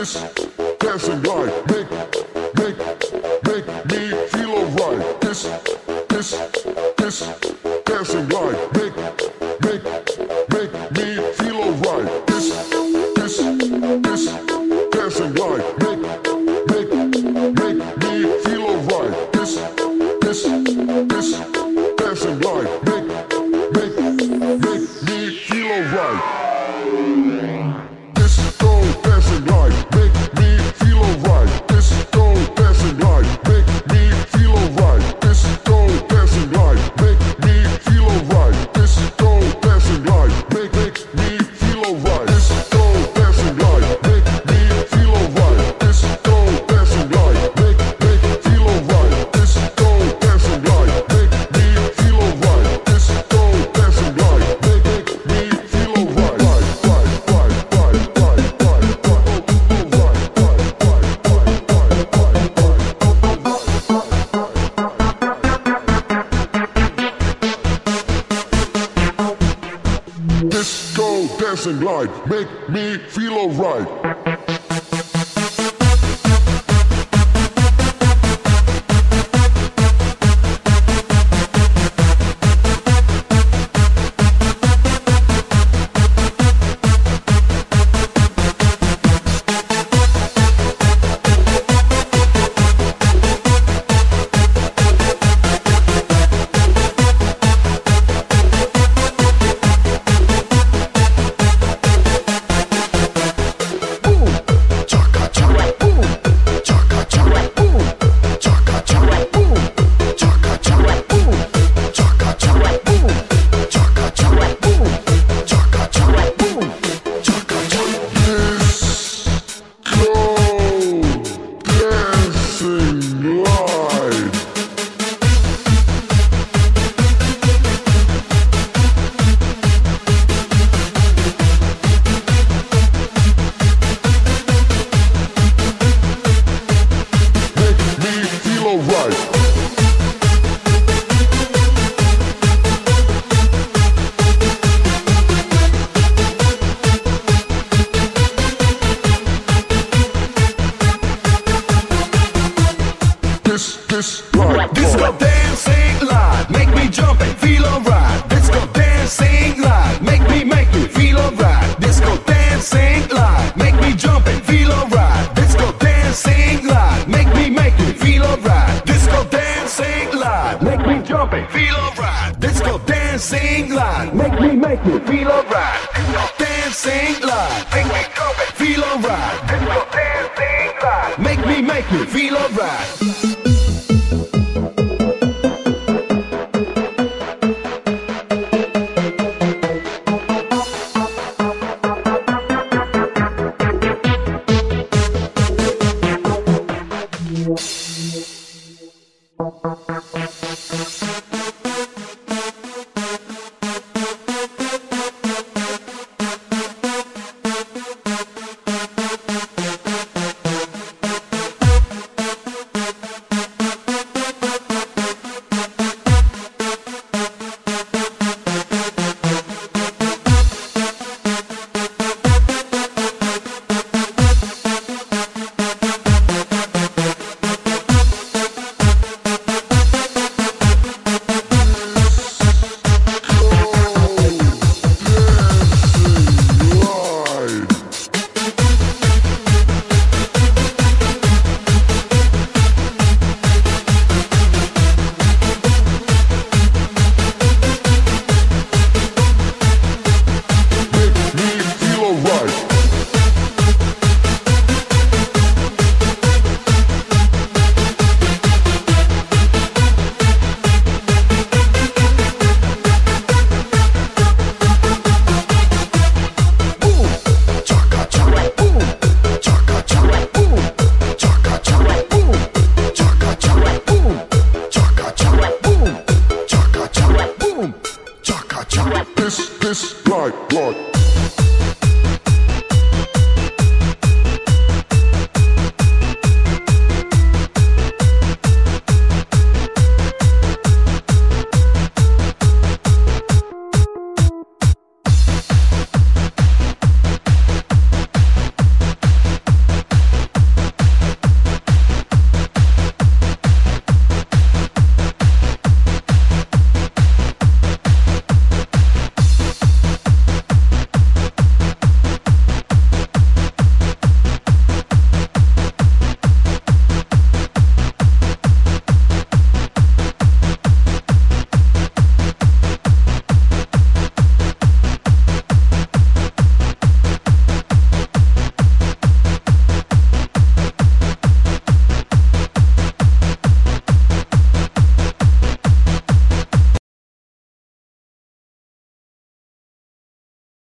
this dancing light make make make me feel alright. This this this dancing light make make make me feel alright. This. and glide. Make me feel alright. boy. Feel alright. Let's go dancing live. Make me, make me feel alright. Let's dancing live. Make me go, feel alright. Let's go dancing live. Make me, make me feel alright. right, right.